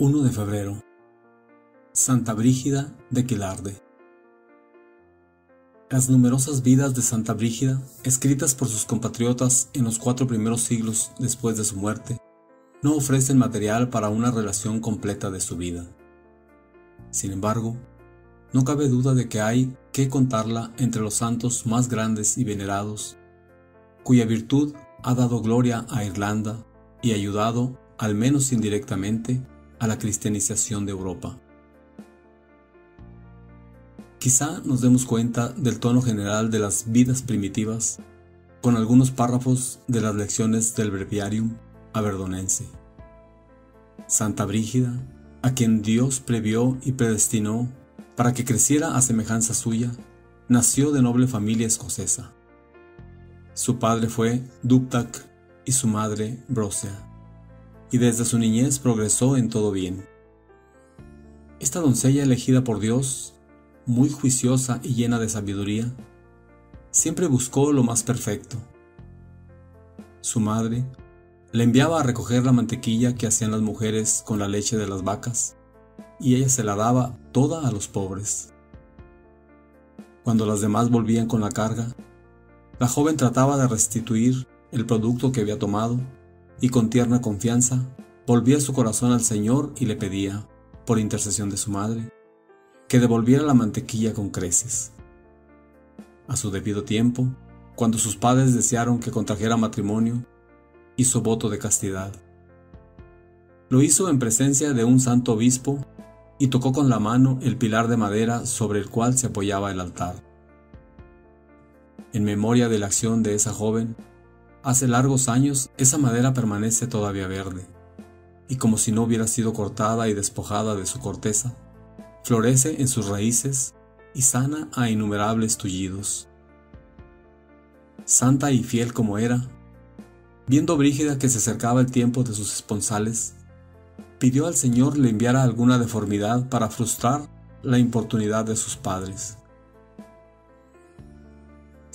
1 de febrero. Santa Brígida de Quilarde. Las numerosas vidas de Santa Brígida, escritas por sus compatriotas en los cuatro primeros siglos después de su muerte, no ofrecen material para una relación completa de su vida. Sin embargo, no cabe duda de que hay que contarla entre los santos más grandes y venerados, cuya virtud ha dado gloria a Irlanda y ayudado, al menos indirectamente, a la cristianización de Europa. Quizá nos demos cuenta del tono general de las vidas primitivas con algunos párrafos de las lecciones del Breviarium aberdonense. Santa Brígida, a quien Dios previó y predestinó para que creciera a semejanza suya, nació de noble familia escocesa. Su padre fue Duptak y su madre Brosea y desde su niñez progresó en todo bien. Esta doncella elegida por Dios, muy juiciosa y llena de sabiduría, siempre buscó lo más perfecto. Su madre le enviaba a recoger la mantequilla que hacían las mujeres con la leche de las vacas, y ella se la daba toda a los pobres. Cuando las demás volvían con la carga, la joven trataba de restituir el producto que había tomado y con tierna confianza volvía su corazón al Señor y le pedía, por intercesión de su madre, que devolviera la mantequilla con creces. A su debido tiempo, cuando sus padres desearon que contrajera matrimonio, hizo voto de castidad. Lo hizo en presencia de un santo obispo y tocó con la mano el pilar de madera sobre el cual se apoyaba el altar. En memoria de la acción de esa joven, Hace largos años esa madera permanece todavía verde, y como si no hubiera sido cortada y despojada de su corteza, florece en sus raíces y sana a innumerables tullidos. Santa y fiel como era, viendo Brígida que se acercaba el tiempo de sus esponsales, pidió al Señor le enviara alguna deformidad para frustrar la importunidad de sus padres.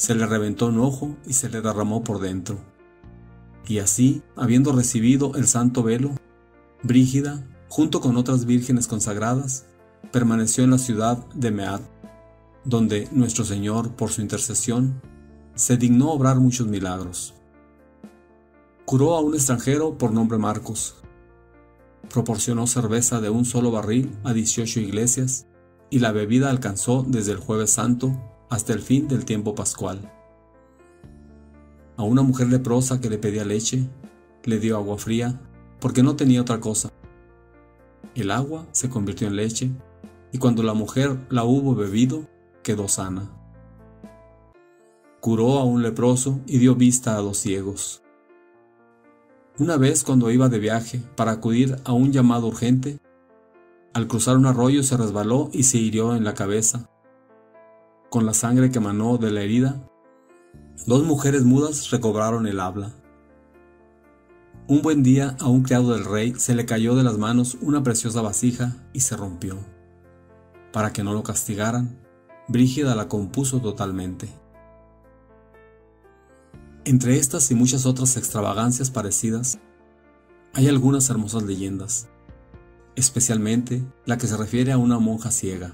Se le reventó un ojo y se le derramó por dentro. Y así, habiendo recibido el santo velo, Brígida, junto con otras vírgenes consagradas, permaneció en la ciudad de Mead, donde nuestro Señor, por su intercesión, se dignó obrar muchos milagros. Curó a un extranjero por nombre Marcos, proporcionó cerveza de un solo barril a 18 iglesias y la bebida alcanzó desde el jueves santo hasta el fin del tiempo pascual. A una mujer leprosa que le pedía leche, le dio agua fría porque no tenía otra cosa. El agua se convirtió en leche y cuando la mujer la hubo bebido, quedó sana. Curó a un leproso y dio vista a dos ciegos. Una vez cuando iba de viaje para acudir a un llamado urgente, al cruzar un arroyo se resbaló y se hirió en la cabeza, con la sangre que emanó de la herida, dos mujeres mudas recobraron el habla. Un buen día a un criado del rey se le cayó de las manos una preciosa vasija y se rompió. Para que no lo castigaran, Brígida la compuso totalmente. Entre estas y muchas otras extravagancias parecidas, hay algunas hermosas leyendas, especialmente la que se refiere a una monja ciega,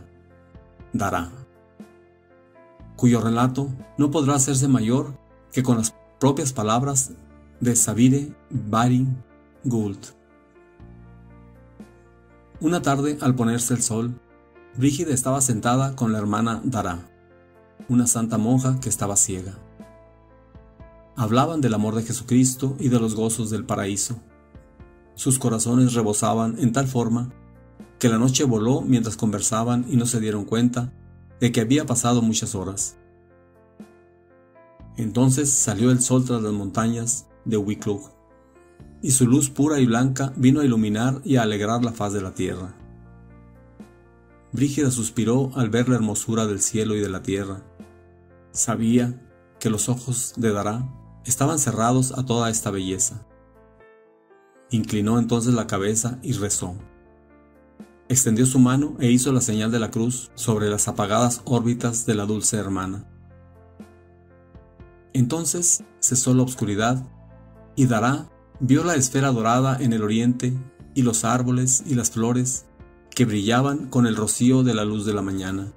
Dará cuyo relato no podrá hacerse mayor que con las propias palabras de Sabire Baring Gould. Una tarde, al ponerse el sol, Brígida estaba sentada con la hermana Dara, una santa monja que estaba ciega. Hablaban del amor de Jesucristo y de los gozos del paraíso. Sus corazones rebosaban en tal forma que la noche voló mientras conversaban y no se dieron cuenta de que había pasado muchas horas. Entonces salió el sol tras las montañas de Wicklow, y su luz pura y blanca vino a iluminar y a alegrar la faz de la tierra. Brígida suspiró al ver la hermosura del cielo y de la tierra. Sabía que los ojos de Dará estaban cerrados a toda esta belleza. Inclinó entonces la cabeza y rezó. Extendió su mano e hizo la señal de la cruz sobre las apagadas órbitas de la dulce hermana. Entonces cesó la oscuridad y Dará vio la esfera dorada en el oriente y los árboles y las flores que brillaban con el rocío de la luz de la mañana.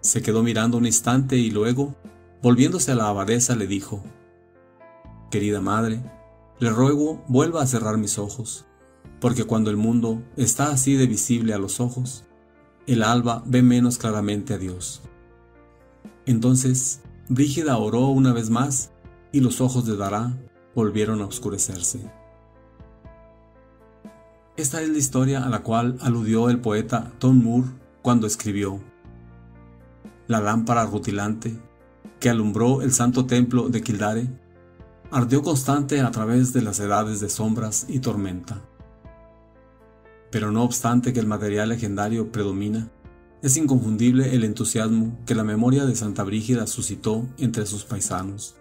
Se quedó mirando un instante y luego, volviéndose a la abadesa, le dijo, Querida madre, le ruego vuelva a cerrar mis ojos, porque cuando el mundo está así de visible a los ojos, el alba ve menos claramente a Dios. Entonces, Brígida oró una vez más y los ojos de Dará volvieron a oscurecerse. Esta es la historia a la cual aludió el poeta Tom Moore cuando escribió La lámpara rutilante que alumbró el santo templo de Kildare ardió constante a través de las edades de sombras y tormenta. Pero no obstante que el material legendario predomina, es inconfundible el entusiasmo que la memoria de Santa Brígida suscitó entre sus paisanos.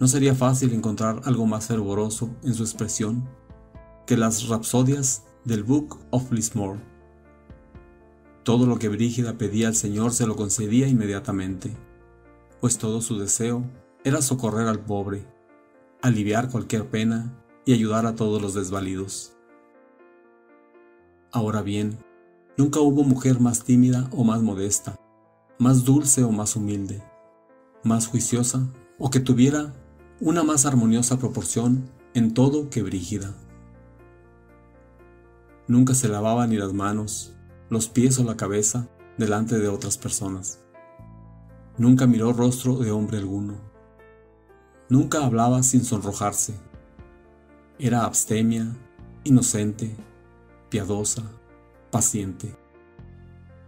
No sería fácil encontrar algo más fervoroso en su expresión que las rapsodias del Book of Lismore. Todo lo que Brígida pedía al Señor se lo concedía inmediatamente, pues todo su deseo era socorrer al pobre, aliviar cualquier pena y ayudar a todos los desvalidos. Ahora bien, nunca hubo mujer más tímida o más modesta, más dulce o más humilde, más juiciosa o que tuviera una más armoniosa proporción en todo que Brígida. Nunca se lavaba ni las manos, los pies o la cabeza delante de otras personas. Nunca miró rostro de hombre alguno. Nunca hablaba sin sonrojarse. Era abstemia, inocente, piadosa, paciente.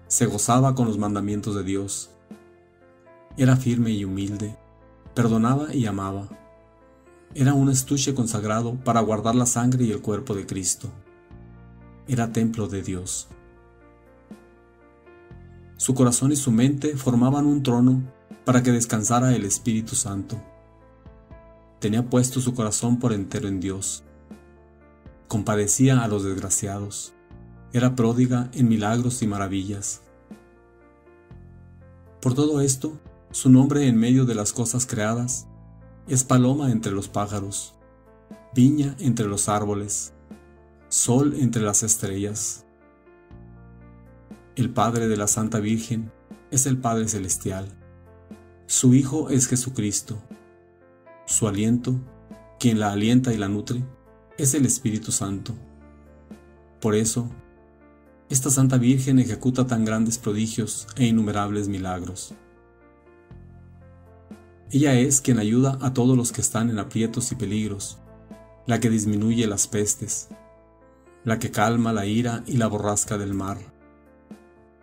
Se gozaba con los mandamientos de Dios. Era firme y humilde, perdonaba y amaba. Era un estuche consagrado para guardar la sangre y el cuerpo de Cristo. Era templo de Dios. Su corazón y su mente formaban un trono para que descansara el Espíritu Santo. Tenía puesto su corazón por entero en Dios compadecía a los desgraciados, era pródiga en milagros y maravillas. Por todo esto, su nombre en medio de las cosas creadas es paloma entre los pájaros, viña entre los árboles, sol entre las estrellas. El Padre de la Santa Virgen es el Padre Celestial. Su Hijo es Jesucristo. Su aliento, quien la alienta y la nutre, es el Espíritu Santo. Por eso, esta Santa Virgen ejecuta tan grandes prodigios e innumerables milagros. Ella es quien ayuda a todos los que están en aprietos y peligros, la que disminuye las pestes, la que calma la ira y la borrasca del mar.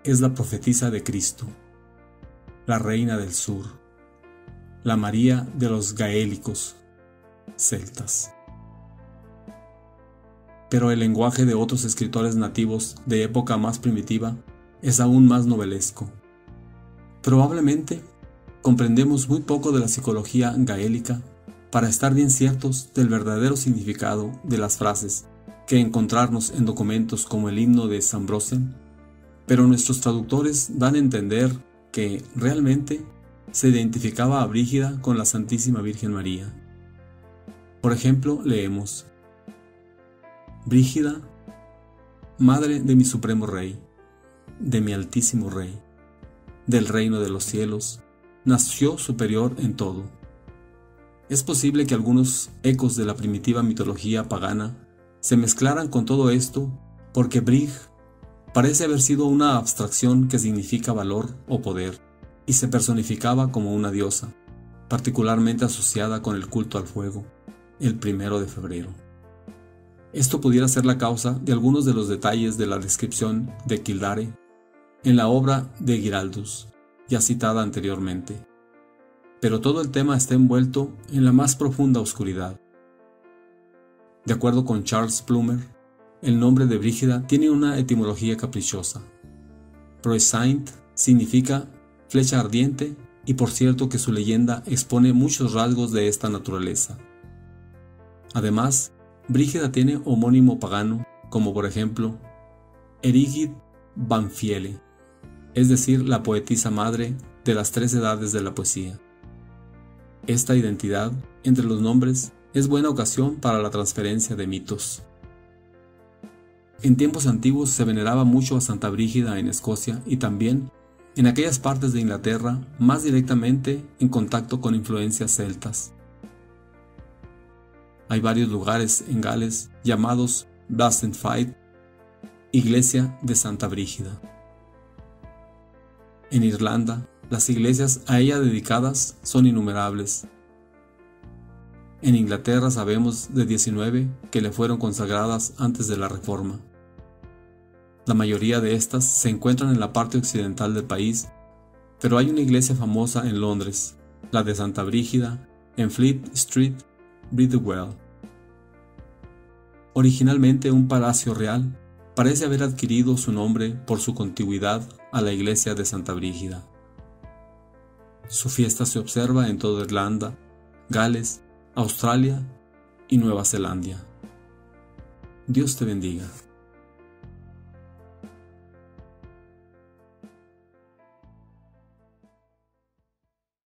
Es la profetisa de Cristo, la reina del sur, la María de los gaélicos, celtas pero el lenguaje de otros escritores nativos de época más primitiva es aún más novelesco. Probablemente comprendemos muy poco de la psicología gaélica para estar bien ciertos del verdadero significado de las frases que encontrarnos en documentos como el himno de San Brosen, pero nuestros traductores dan a entender que realmente se identificaba a Brígida con la Santísima Virgen María. Por ejemplo, leemos, Brígida, Madre de mi Supremo Rey, de mi Altísimo Rey, del reino de los cielos, nació superior en todo. Es posible que algunos ecos de la primitiva mitología pagana se mezclaran con todo esto porque Brig parece haber sido una abstracción que significa valor o poder y se personificaba como una diosa, particularmente asociada con el culto al fuego, el primero de febrero. Esto pudiera ser la causa de algunos de los detalles de la descripción de Kildare en la obra de Giraldus, ya citada anteriormente. Pero todo el tema está envuelto en la más profunda oscuridad. De acuerdo con Charles Plumer, el nombre de Brígida tiene una etimología caprichosa. Proesaint significa flecha ardiente y por cierto que su leyenda expone muchos rasgos de esta naturaleza. Además, Brígida tiene homónimo pagano, como por ejemplo Erigid Banfiele, es decir, la poetisa madre de las tres edades de la poesía. Esta identidad entre los nombres es buena ocasión para la transferencia de mitos. En tiempos antiguos se veneraba mucho a Santa Brígida en Escocia y también en aquellas partes de Inglaterra más directamente en contacto con influencias celtas. Hay varios lugares en Gales llamados Fight, Iglesia de Santa Brígida. En Irlanda, las iglesias a ella dedicadas son innumerables. En Inglaterra sabemos de 19 que le fueron consagradas antes de la Reforma. La mayoría de estas se encuentran en la parte occidental del país, pero hay una iglesia famosa en Londres, la de Santa Brígida, en Fleet Street, Bridewell. Originalmente un palacio real, parece haber adquirido su nombre por su contigüidad a la iglesia de Santa Brígida. Su fiesta se observa en toda Irlanda, Gales, Australia y Nueva Zelanda. Dios te bendiga.